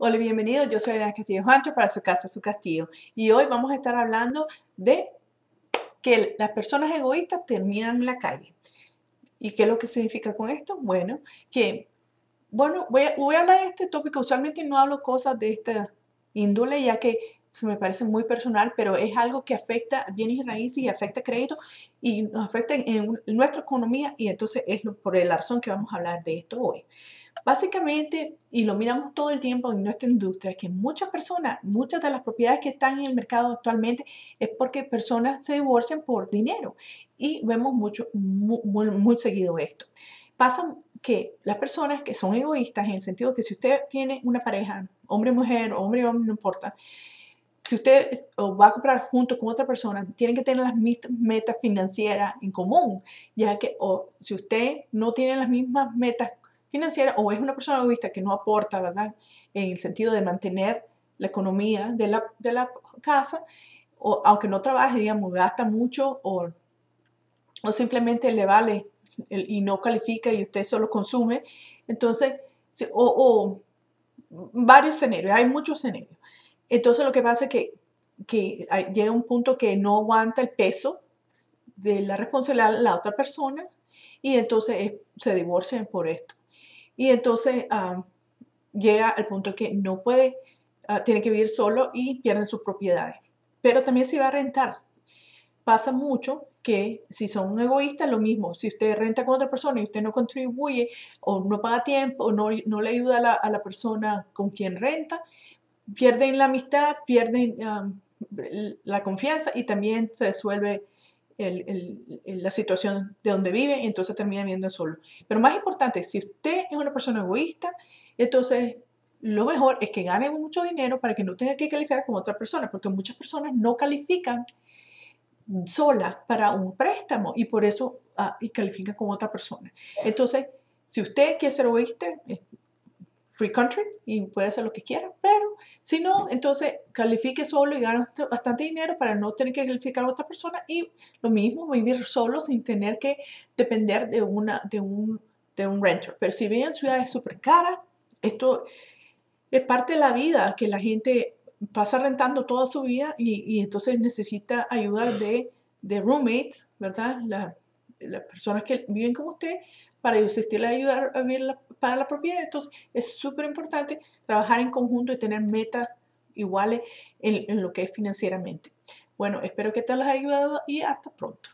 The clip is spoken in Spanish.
Hola, bienvenidos. Yo soy Elena Castillo Juancho para su casa, su castillo. Y hoy vamos a estar hablando de que las personas egoístas terminan en la calle. ¿Y qué es lo que significa con esto? Bueno, que, bueno, voy a hablar de este tópico. Usualmente no hablo cosas de esta índole, ya que me parece muy personal, pero es algo que afecta bienes y raíces y afecta crédito y nos afecta en, nuestra economía y entonces es por la razón que vamos a hablar de esto hoy. Básicamente, y lo miramos todo el tiempo en nuestra industria, que muchas personas, muchas de las propiedades que están en el mercado actualmente es porque personas se divorcian por dinero y vemos mucho, muy, muy, seguido esto. Pasa que las personas que son egoístas en el sentido que si usted tiene una pareja, hombre, mujer, hombre, hombre, no importa, si usted va a comprar junto con otra persona, tienen que tener las mismas metas financieras en común, ya que o si usted no tiene las mismas metas financieras o es una persona egoísta que no aporta, ¿verdad? En el sentido de mantener la economía de la, de la casa, o aunque no trabaje, digamos, gasta mucho o, o simplemente le vale y no califica y usted solo consume, entonces, o, o varios escenarios, hay muchos escenarios. Entonces lo que pasa es que, que llega un punto que no aguanta el peso de la responsabilidad de la otra persona y entonces eh, se divorcian por esto. Y entonces ah, llega al punto que no puede, ah, tiene que vivir solo y pierden sus propiedades. Pero también se va a rentar. Pasa mucho que si son egoístas, lo mismo. Si usted renta con otra persona y usted no contribuye o no paga tiempo o no, le ayuda a la persona con quien renta, pierden la amistad, pierden la confianza y también se disuelve la situación de donde vive y entonces termina viviendo solo. Pero más importante, si usted es una persona egoísta, entonces lo mejor es que gane mucho dinero para que no tenga que calificar con otra persona, porque muchas personas no califican sola para un préstamo y por eso ah, y califican con otra persona. Entonces, si usted quiere ser egoísta, free country y puede hacer lo que quiera, pero si no, entonces califique solo y gane bastante dinero para no tener que calificar a otra persona y lo mismo, vivir solo sin tener que depender de, una, de, un, de un renter. Pero si vive en ciudades súper caras, esto es parte de la vida que la gente pasa rentando toda su vida y, y entonces necesita ayuda de, de roommates, ¿verdad? las personas que viven con usted para asistirle a ayudar a vivir para la propiedad. Entonces, es súper importante trabajar en conjunto y tener metas iguales en, lo que es financieramente. Bueno, espero que te las haya ayudado y hasta pronto.